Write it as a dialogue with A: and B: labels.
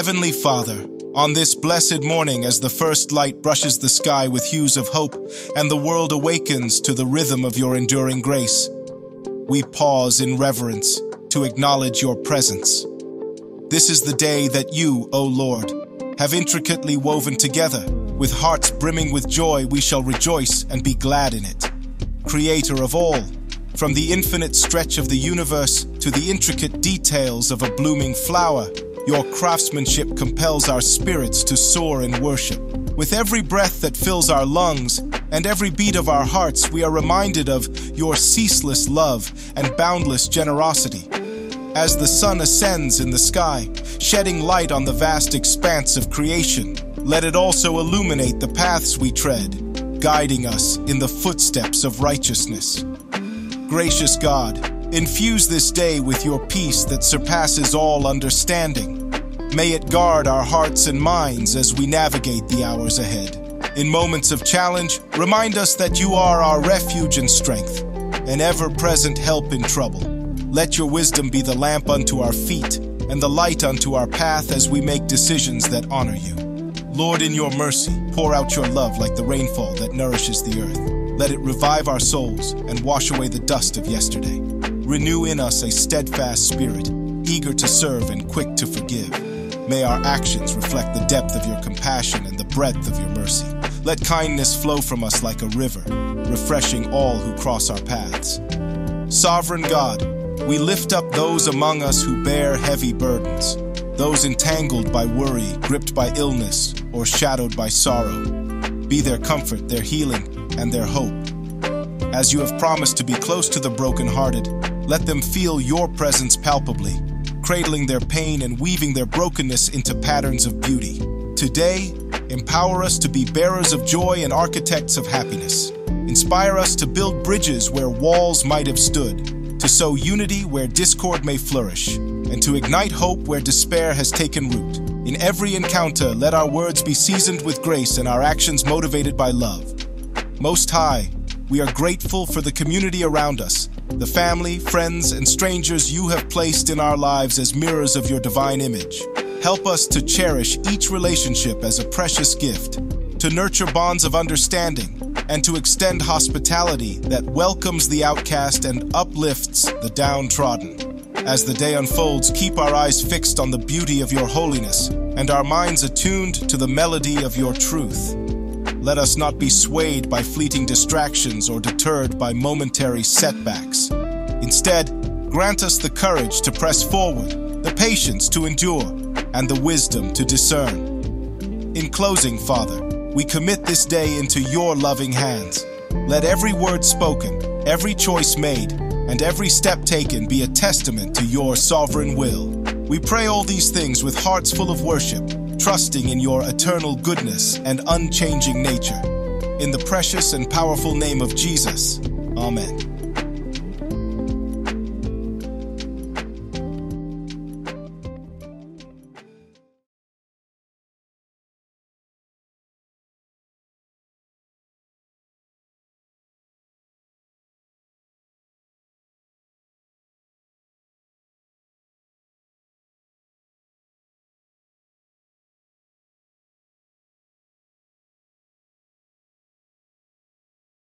A: Heavenly Father, on this blessed morning, as the first light brushes the sky with hues of hope and the world awakens to the rhythm of your enduring grace, we pause in reverence to acknowledge your presence. This is the day that you, O Lord, have intricately woven together. With hearts brimming with joy, we shall rejoice and be glad in it. Creator of all, from the infinite stretch of the universe to the intricate details of a blooming flower, your craftsmanship compels our spirits to soar in worship. With every breath that fills our lungs and every beat of our hearts, we are reminded of your ceaseless love and boundless generosity. As the sun ascends in the sky, shedding light on the vast expanse of creation, let it also illuminate the paths we tread, guiding us in the footsteps of righteousness. Gracious God, infuse this day with your peace that surpasses all understanding. May it guard our hearts and minds as we navigate the hours ahead. In moments of challenge, remind us that you are our refuge and strength, an ever present help in trouble. Let your wisdom be the lamp unto our feet and the light unto our path as we make decisions that honor you. Lord, in your mercy, pour out your love like the rainfall that nourishes the earth. Let it revive our souls and wash away the dust of yesterday. Renew in us a steadfast spirit, eager to serve and quick to forgive. May our actions reflect the depth of your compassion and the breadth of your mercy. Let kindness flow from us like a river, refreshing all who cross our paths. Sovereign God, we lift up those among us who bear heavy burdens, those entangled by worry, gripped by illness, or shadowed by sorrow. Be their comfort, their healing, and their hope. As you have promised to be close to the brokenhearted, let them feel your presence palpably, cradling their pain and weaving their brokenness into patterns of beauty. Today, empower us to be bearers of joy and architects of happiness. Inspire us to build bridges where walls might have stood, to sow unity where discord may flourish, and to ignite hope where despair has taken root. In every encounter, let our words be seasoned with grace and our actions motivated by love. Most High, we are grateful for the community around us, the family, friends, and strangers you have placed in our lives as mirrors of your divine image. Help us to cherish each relationship as a precious gift, to nurture bonds of understanding, and to extend hospitality that welcomes the outcast and uplifts the downtrodden. As the day unfolds, keep our eyes fixed on the beauty of your holiness and our minds attuned to the melody of your truth. Let us not be swayed by fleeting distractions or deterred by momentary setbacks. Instead, grant us the courage to press forward, the patience to endure, and the wisdom to discern. In closing, Father, we commit this day into your loving hands. Let every word spoken, every choice made, and every step taken be a testament to your sovereign will. We pray all these things with hearts full of worship trusting in your eternal goodness and unchanging nature. In the precious and powerful name of Jesus, Amen.